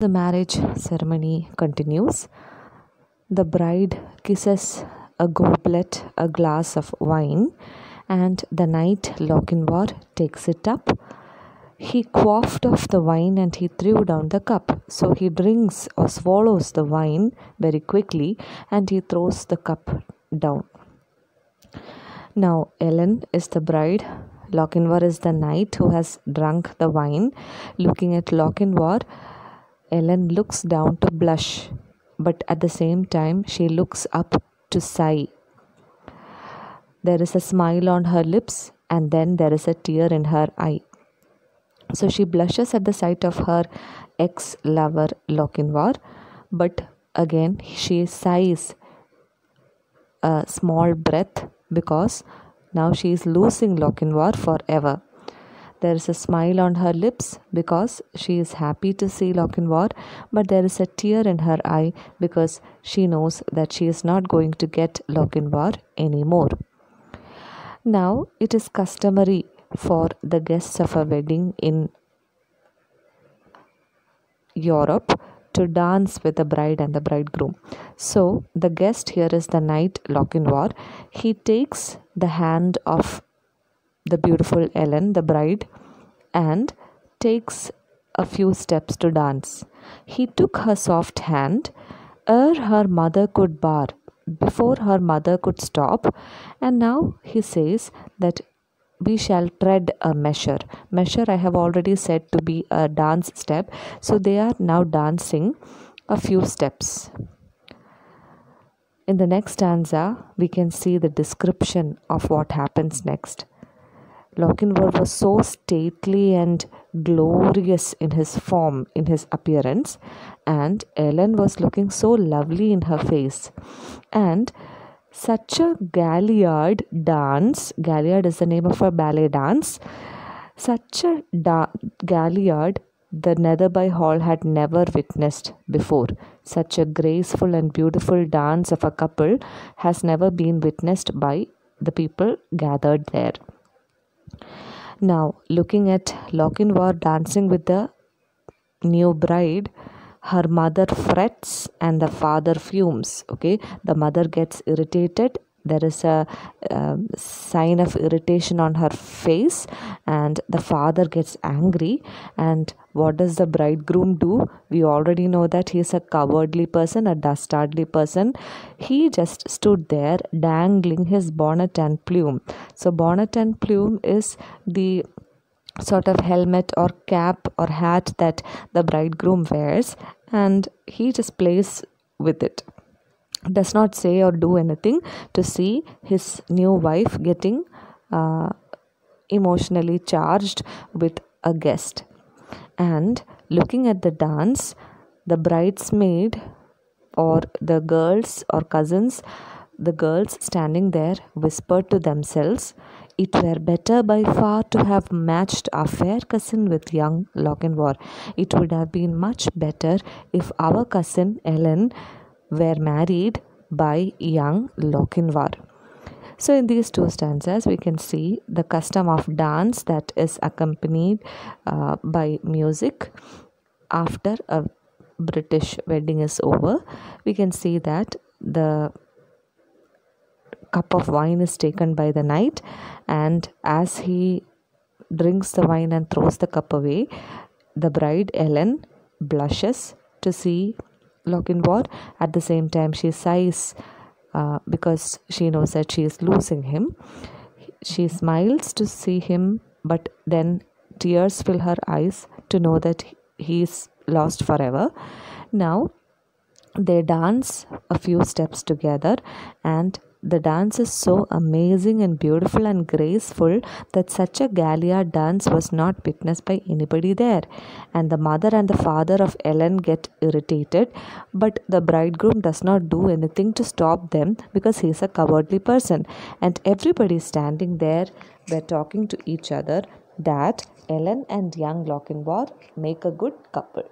The marriage ceremony continues. The bride kisses a goblet, a glass of wine, and the knight Lochinvar takes it up. He quaffed off the wine and he threw down the cup. So he drinks or swallows the wine very quickly and he throws the cup down. Now, Ellen is the bride. Lochinvar is the knight who has drunk the wine. Looking at Lochinvar, Ellen looks down to blush, but at the same time, she looks up to sigh. There is a smile on her lips, and then there is a tear in her eye. So she blushes at the sight of her ex lover Lochinvar, but again she sighs a small breath because now she is losing Lochinvar forever. There is a smile on her lips because she is happy to see Lochinvar, but there is a tear in her eye because she knows that she is not going to get Lochinvar anymore. Now it is customary for the guests of a wedding in Europe to dance with the bride and the bridegroom. So the guest here is the knight Lochinvar. He takes the hand of the beautiful Ellen, the bride, and takes a few steps to dance. He took her soft hand ere her mother could bar, before her mother could stop, and now he says that we shall tread a measure. Measure, I have already said to be a dance step, so they are now dancing a few steps. In the next stanza, we can see the description of what happens next. Lochinvar was so stately and glorious in his form, in his appearance, and Ellen was looking so lovely in her face. And such a Galliard dance, Galliard is the name of a ballet dance, such a da- Galliard the Netherby Hall had never witnessed before. Such a graceful and beautiful dance of a couple has never been witnessed by the people gathered there. Now, looking at Lochinvar dancing with the new bride, her mother frets and the father fumes. Okay, the mother gets irritated. There is a um, sign of irritation on her face, and the father gets angry. And what does the bridegroom do? We already know that he is a cowardly person, a dastardly person. He just stood there dangling his bonnet and plume. So, bonnet and plume is the sort of helmet or cap or hat that the bridegroom wears and he just plays with it does not say or do anything to see his new wife getting uh, emotionally charged with a guest and looking at the dance the bridesmaid or the girls or cousins the girls standing there whispered to themselves it were better by far to have matched our fair cousin with young Lochinvar. It would have been much better if our cousin Ellen were married by young Lochinvar. So, in these two stanzas, we can see the custom of dance that is accompanied uh, by music after a British wedding is over. We can see that the cup of wine is taken by the knight, and as he drinks the wine and throws the cup away, the bride Ellen blushes to see Lochinvar. At the same time, she sighs uh, because she knows that she is losing him. She smiles to see him, but then tears fill her eyes to know that he is lost forever. Now, they dance a few steps together and the dance is so amazing and beautiful and graceful that such a Galliard dance was not witnessed by anybody there. And the mother and the father of Ellen get irritated, but the bridegroom does not do anything to stop them because he is a cowardly person. And everybody standing there were talking to each other that Ellen and young Lochinvar make a good couple.